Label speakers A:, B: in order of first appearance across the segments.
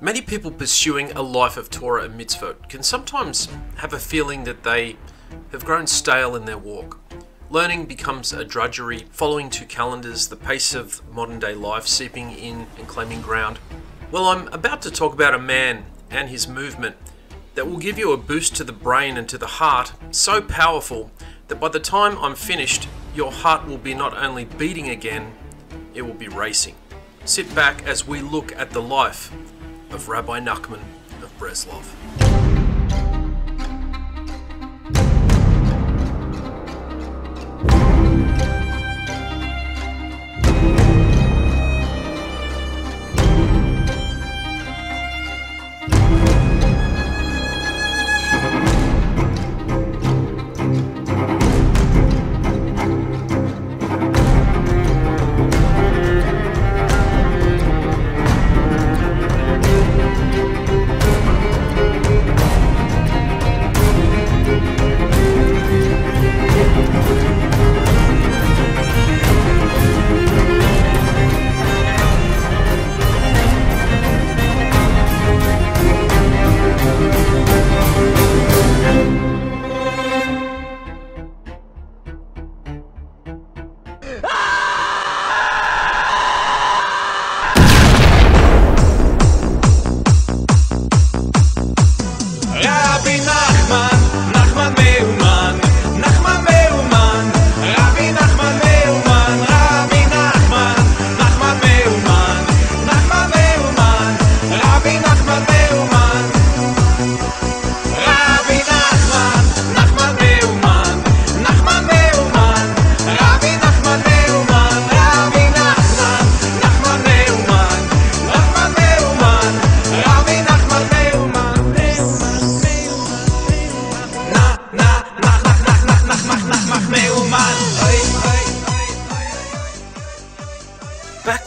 A: Many people pursuing a life of Torah and mitzvot can sometimes have a feeling that they have grown stale in their walk. Learning becomes a drudgery, following two calendars, the pace of modern day life seeping in and claiming ground. Well, I'm about to talk about a man and his movement that will give you a boost to the brain and to the heart so powerful that by the time I'm finished, your heart will be not only beating again, it will be racing. Sit back as we look at the life of Rabbi Nachman of Breslov.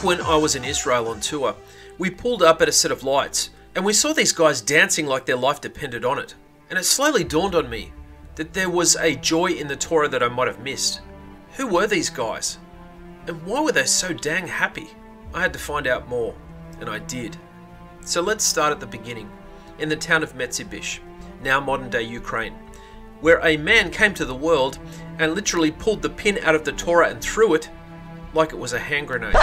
A: When I was in Israel on tour, we pulled up at a set of lights and we saw these guys dancing like their life depended on it. And it slowly dawned on me that there was a joy in the Torah that I might have missed. Who were these guys? And why were they so dang happy? I had to find out more, and I did. So let's start at the beginning, in the town of Metzibish, now modern day Ukraine, where a man came to the world and literally pulled the pin out of the Torah and threw it like it was a hand grenade.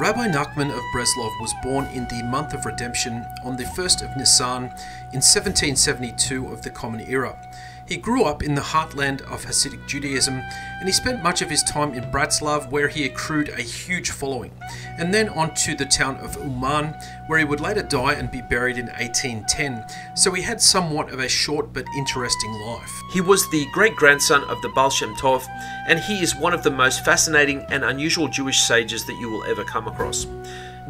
A: Rabbi Nachman of Breslov was born in the month of redemption on the 1st of Nisan in 1772 of the Common Era. He grew up in the heartland of Hasidic Judaism and he spent much of his time in Bratslav where he accrued a huge following, and then on to the town of Uman where he would later die and be buried in 1810, so he had somewhat of a short but interesting life. He was the great grandson of the Baal Shem Tov and he is one of the most fascinating and unusual Jewish sages that you will ever come across.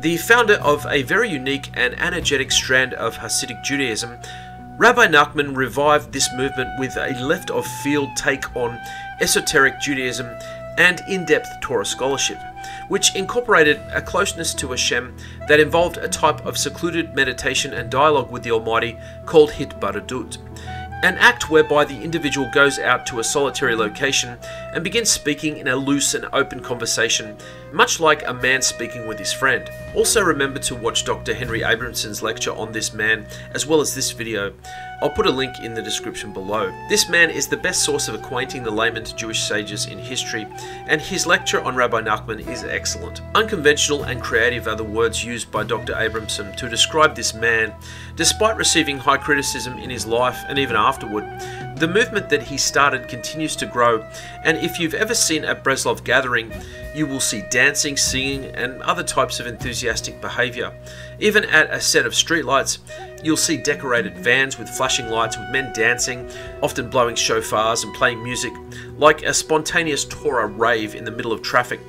A: The founder of a very unique and energetic strand of Hasidic Judaism, Rabbi Nachman revived this movement with a left of field take on esoteric Judaism and in depth Torah scholarship, which incorporated a closeness to Hashem that involved a type of secluded meditation and dialogue with the Almighty called Hitbodedut, an act whereby the individual goes out to a solitary location and begins speaking in a loose and open conversation, much like a man speaking with his friend. Also, remember to watch Dr. Henry Abramson's lecture on this man, as well as this video. I'll put a link in the description below. This man is the best source of acquainting the layman to Jewish sages in history, and his lecture on Rabbi Nachman is excellent. Unconventional and creative are the words used by Dr. Abramson to describe this man. Despite receiving high criticism in his life and even afterward, the movement that he started continues to grow, and if you've ever seen a Breslov gathering, you will see dancing, singing, and other types of enthusiastic behavior. Even at a set of streetlights, you'll see decorated vans with flashing lights with men dancing, often blowing shofars and playing music, like a spontaneous Torah rave in the middle of traffic,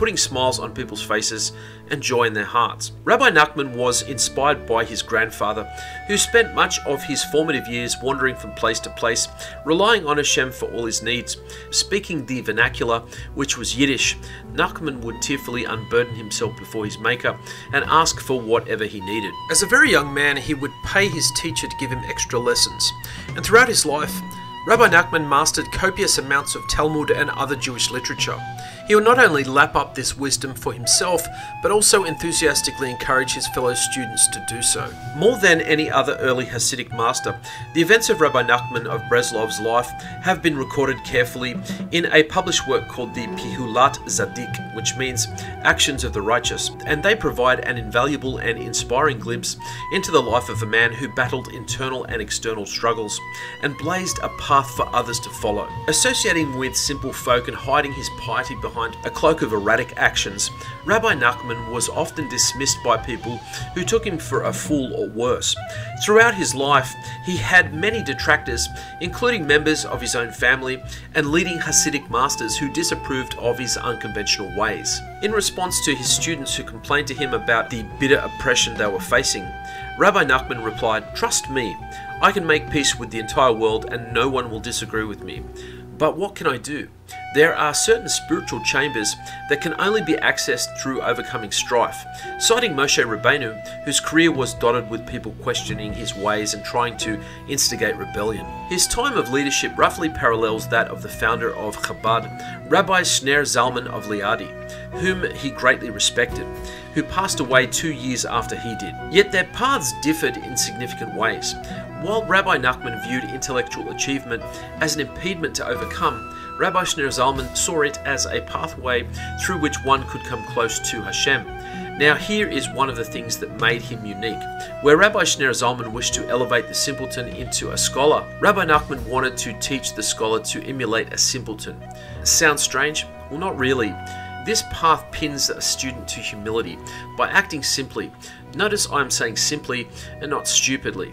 A: putting smiles on people's faces and joy in their hearts. Rabbi Nachman was inspired by his grandfather, who spent much of his formative years wandering from place to place, relying on Hashem for all his needs. Speaking the vernacular, which was Yiddish, Nachman would tearfully unburden himself before his maker and ask for whatever he needed. As a very young man, he would pay his teacher to give him extra lessons, and throughout his life, Rabbi Nachman mastered copious amounts of Talmud and other Jewish literature. He will not only lap up this wisdom for himself, but also enthusiastically encourage his fellow students to do so. More than any other early Hasidic master, the events of Rabbi Nachman of Breslov's life have been recorded carefully in a published work called the Pihulat Zadik, which means Actions of the Righteous, and they provide an invaluable and inspiring glimpse into the life of a man who battled internal and external struggles and blazed a path for others to follow. Associating with simple folk and hiding his piety behind a cloak of erratic actions, Rabbi Nachman was often dismissed by people who took him for a fool or worse. Throughout his life, he had many detractors, including members of his own family and leading Hasidic masters who disapproved of his unconventional ways. In response to his students who complained to him about the bitter oppression they were facing, Rabbi Nachman replied, Trust me, I can make peace with the entire world and no one will disagree with me. But what can I do? There are certain spiritual chambers that can only be accessed through overcoming strife. Citing Moshe Rabbeinu, whose career was dotted with people questioning his ways and trying to instigate rebellion. His time of leadership roughly parallels that of the founder of Chabad, Rabbi Shneur Zalman of Liadi, whom he greatly respected, who passed away two years after he did. Yet their paths differed in significant ways. While Rabbi Nachman viewed intellectual achievement as an impediment to overcome, Rabbi Shneur Zalman saw it as a pathway through which one could come close to Hashem. Now, here is one of the things that made him unique. Where Rabbi Shneur Zalman wished to elevate the simpleton into a scholar, Rabbi Nachman wanted to teach the scholar to emulate a simpleton. Sounds strange? Well, not really. This path pins a student to humility by acting simply. Notice I'm saying simply and not stupidly.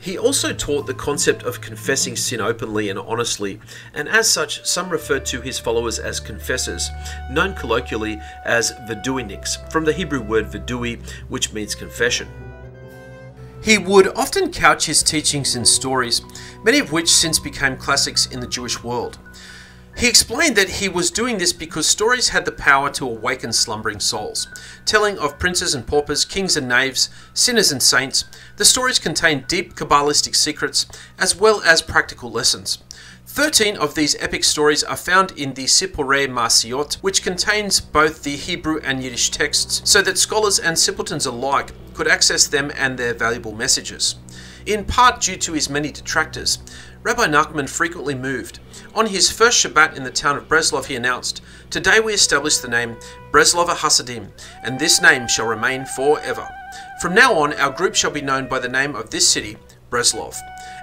A: He also taught the concept of confessing sin openly and honestly, and as such, some referred to his followers as confessors, known colloquially as Viduiniks, from the Hebrew word vidui, which means confession. He would often couch his teachings in stories, many of which since became classics in the Jewish world. He explained that he was doing this because stories had the power to awaken slumbering souls. Telling of princes and paupers, kings and knaves, sinners and saints, the stories contain deep Kabbalistic secrets as well as practical lessons. Thirteen of these epic stories are found in the Sipurei Masiot, which contains both the Hebrew and Yiddish texts, so that scholars and simpletons alike could access them and their valuable messages. In part due to his many detractors, Rabbi Nachman frequently moved. On his first Shabbat in the town of Breslov, he announced, Today we establish the name Breslover Hasidim, and this name shall remain forever. From now on, our group shall be known by the name of this city, Breslov.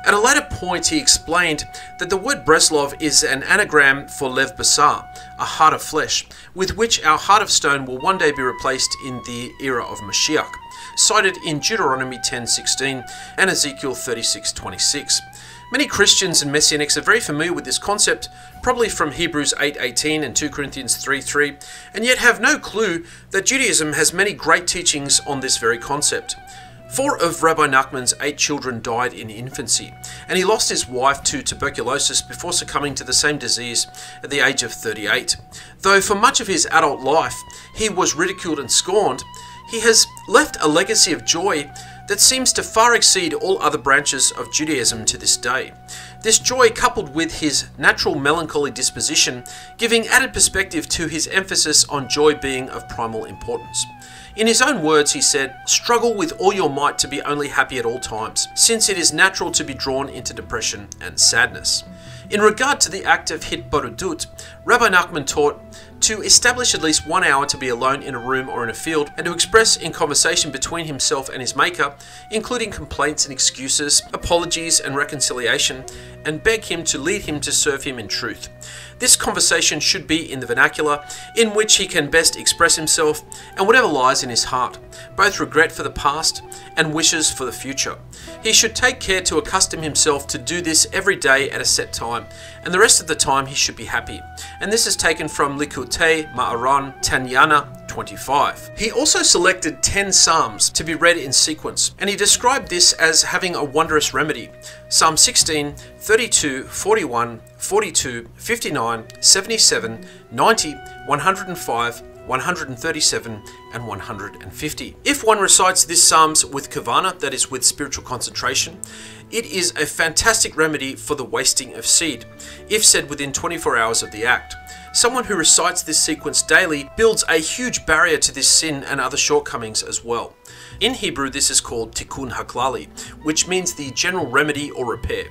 A: At a later point, he explained that the word Breslov is an anagram for Lev Basar, a heart of flesh, with which our heart of stone will one day be replaced in the era of Mashiach, cited in Deuteronomy 10:16 and Ezekiel 36:26. Many Christians and Messianics are very familiar with this concept, probably from Hebrews 8:18 and 2 Corinthians 3:3, and yet have no clue that Judaism has many great teachings on this very concept. Four of Rabbi Nachman's eight children died in infancy, and he lost his wife to tuberculosis before succumbing to the same disease at the age of 38. Though for much of his adult life he was ridiculed and scorned, he has left a legacy of joy that seems to far exceed all other branches of Judaism to this day. This joy, coupled with his natural melancholy disposition, giving added perspective to his emphasis on joy being of primal importance. In his own words, he said, Struggle with all your might to be only happy at all times, since it is natural to be drawn into depression and sadness. In regard to the act of hitbodedut, Rabbi Nachman taught to establish at least one hour to be alone in a room or in a field, and to express in conversation between himself and his Maker, including complaints and excuses, apologies and reconciliation, and beg him to lead him to serve him in truth. This conversation should be in the vernacular in which he can best express himself and whatever lies in his heart, both regret for the past and wishes for the future. He should take care to accustom himself to do this every day at a set time, and the rest of the time he should be happy. And this is taken from Likutei Maharan Tinyana 25. He also selected 10 Psalms to be read in sequence, and he described this as having a wondrous remedy. Psalm 16, 32, 41, 42, 59, 77, 90, 105, 137, and 150. If one recites this Psalms with kavana, that is with spiritual concentration, it is a fantastic remedy for the wasting of seed, if said within 24 hours of the act. Someone who recites this sequence daily builds a huge barrier to this sin and other shortcomings as well. In Hebrew, this is called tikkun haklali, which means the general remedy or repair.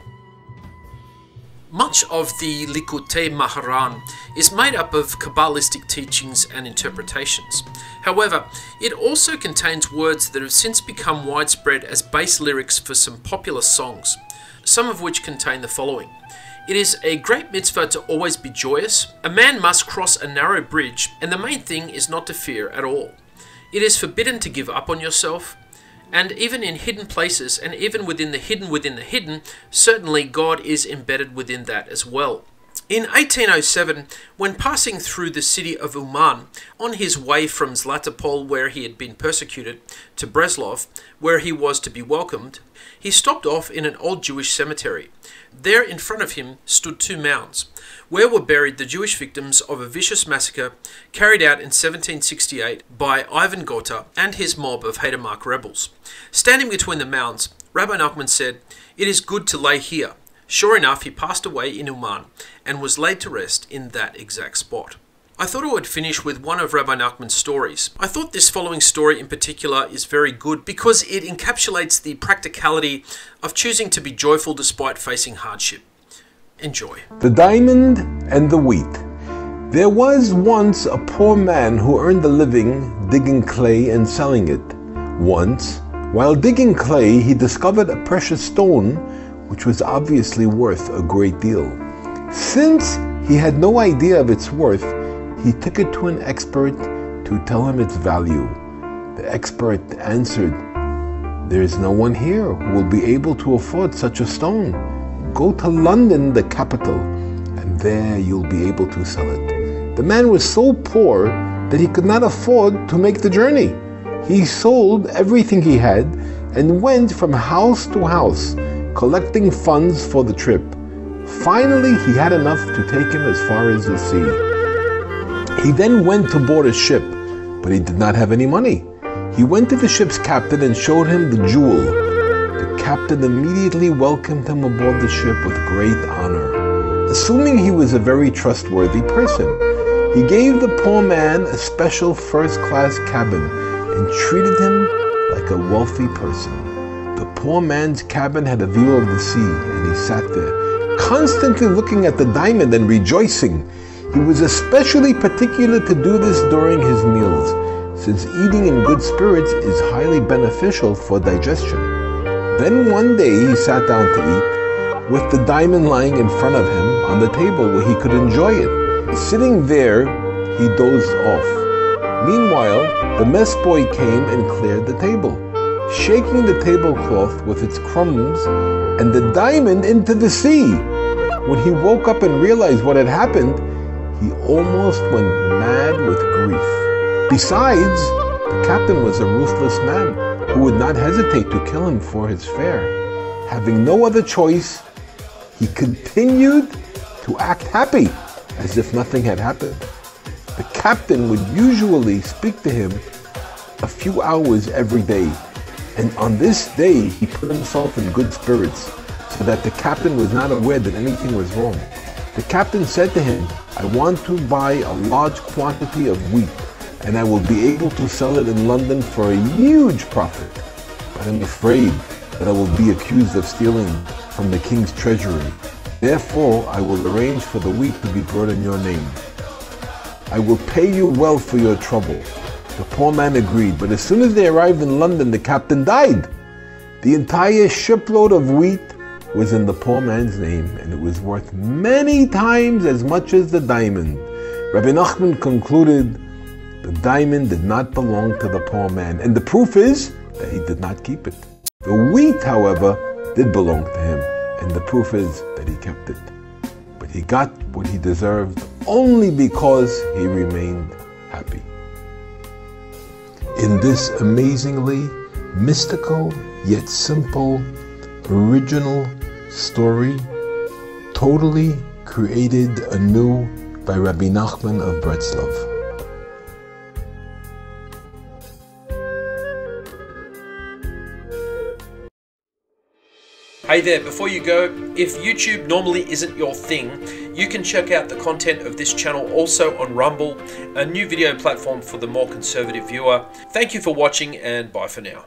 A: Much of the Likutei Maharan is made up of Kabbalistic teachings and interpretations. However, it also contains words that have since become widespread as base lyrics for some popular songs, some of which contain the following. It is a great mitzvah to always be joyous. A man must cross a narrow bridge, and the main thing is not to fear at all. It is forbidden to give up on yourself. And even in hidden places, and even within the hidden within the hidden, certainly God is embedded within that as well. In 1807, when passing through the city of Uman, on his way from Zlatopol, where he had been persecuted, to Breslov, where he was to be welcomed, he stopped off in an old Jewish cemetery. There in front of him stood two mounds, where were buried the Jewish victims of a vicious massacre carried out in 1768 by Ivan Gonta and his mob of Haidamak rebels. Standing between the mounds, Rabbi Nachman said, It is good to lay here. Sure enough, he passed away in Uman and was laid to rest in that exact spot. I thought I would finish with one of Rabbi Nachman's stories. I thought this following story in particular is very good because it encapsulates the practicality of choosing to be joyful despite facing hardship. Enjoy.
B: The diamond and the wheat. There was once a poor man who earned a living digging clay and selling it. Once, while digging clay, he discovered a precious stone which was obviously worth a great deal. Since he had no idea of its worth, he took it to an expert to tell him its value. The expert answered, There is no one here who will be able to afford such a stone. Go to London, the capital, and there you'll be able to sell it. The man was so poor that he could not afford to make the journey. He sold everything he had and went from house to house, collecting funds for the trip. Finally, he had enough to take him as far as the sea. He then went to board a ship, but he did not have any money. He went to the ship's captain and showed him the jewel. The captain immediately welcomed him aboard the ship with great honor. Assuming he was a very trustworthy person, he gave the poor man a special first class cabin and treated him like a wealthy person. The poor man's cabin had a view of the sea, and he sat there, constantly looking at the diamond and rejoicing. He was especially particular to do this during his meals, since eating in good spirits is highly beneficial for digestion. Then one day he sat down to eat, with the diamond lying in front of him on the table where he could enjoy it. Sitting there, he dozed off. Meanwhile, the mess boy came and cleared the table, shaking the tablecloth with its crumbs and the diamond into the sea. When he woke up and realized what had happened, he almost went mad with grief. Besides, the captain was a ruthless man who would not hesitate to kill him for his fare. Having no other choice, he continued to act happy as if nothing had happened. The captain would usually speak to him a few hours every day, and on this day he put himself in good spirits so that the captain was not aware that anything was wrong. The captain said to him, I want to buy a large quantity of wheat, and I will be able to sell it in London for a huge profit. But I'm afraid that I will be accused of stealing from the king's treasury. Therefore, I will arrange for the wheat to be brought in your name. I will pay you well for your trouble. The poor man agreed, but as soon as they arrived in London, the captain died. The entire shipload of wheat was in the poor man's name, and it was worth many times as much as the diamond. Rabbi Nachman concluded the diamond did not belong to the poor man, and the proof is that he did not keep it. The wheat, however, did belong to him, and the proof is that he kept it. But he got what he deserved only because he remained. In this amazingly mystical yet simple, original story, totally created anew by Rabbi Nachman of Breslov.
A: Hey there, before you go, if YouTube normally isn't your thing, you can check out the content of this channel also on Rumble, a new video platform for the more conservative viewer. Thank you for watching and bye for now.